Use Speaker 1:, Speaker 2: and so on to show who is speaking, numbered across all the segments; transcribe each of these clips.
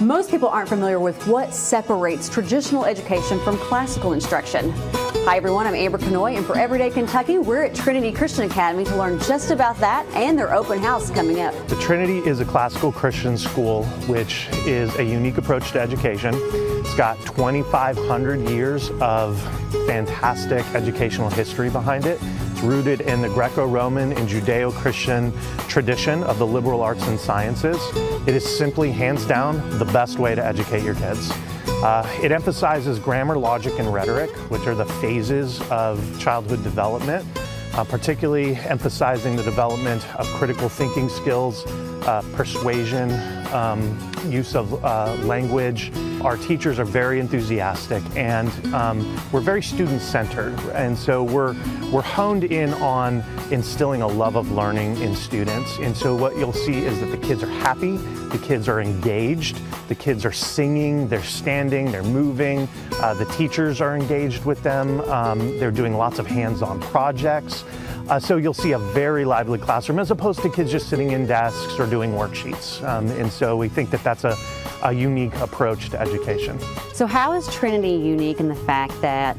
Speaker 1: Most people aren't familiar with what separates traditional education from classical instruction. Hi everyone, I'm Amber Kanoy, and for Everyday Kentucky, we're at Trinity Christian Academy to learn just about that and their open house coming up.
Speaker 2: The Trinity is a classical Christian school, which is a unique approach to education. It's got 2,500 years of fantastic educational history behind it. Rooted in the Greco-Roman and Judeo-Christian tradition of the liberal arts and sciences. It is simply, hands down, the best way to educate your kids. Uh, it emphasizes grammar, logic, and rhetoric, which are the phases of childhood development, uh, particularly emphasizing the development of critical thinking skills, uh, persuasion, um, use of uh, language. Our teachers are very enthusiastic and um, we're very student-centered. And so we're, we're honed in on instilling a love of learning in students. And so what you'll see is that the kids are happy, the kids are engaged, the kids are singing, they're standing, they're moving, uh, the teachers are engaged with them, um, they're doing lots of hands-on projects. Uh, so you'll see a very lively classroom as opposed to kids just sitting in desks or doing worksheets. Um, and so we think that that's a, a unique approach to education.
Speaker 1: So how is Trinity unique in the fact that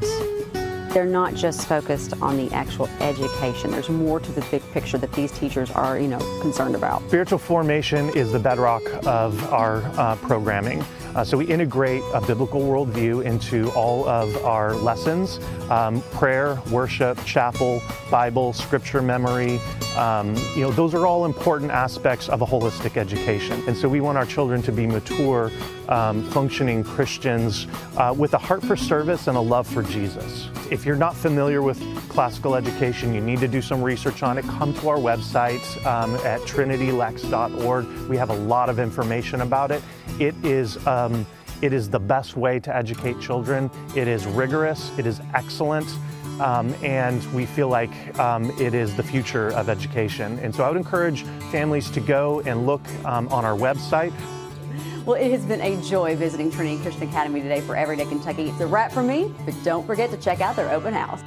Speaker 1: they're not just focused on the actual education. There's more to the big picture that these teachers are, you know, concerned about.
Speaker 2: Spiritual formation is the bedrock of our uh, programming. Uh, so we integrate a biblical worldview into all of our lessons, um, prayer, worship, chapel, Bible, scripture memory. Um, you know, those are all important aspects of a holistic education. And so we want our children to be mature, um, functioning Christians uh, with a heart for service and a love for Jesus. If you're not familiar with classical education, you need to do some research on it. Come to our website um, at trinitylex.org. We have a lot of information about it. It is, um, it is the best way to educate children. It is rigorous, it is excellent, um, and we feel like um, it is the future of education. And so I would encourage families to go and look um, on our website.
Speaker 1: Well, it has been a joy visiting Trinity Christian Academy today for Everyday Kentucky. It's a wrap for me, but don't forget to check out their open house.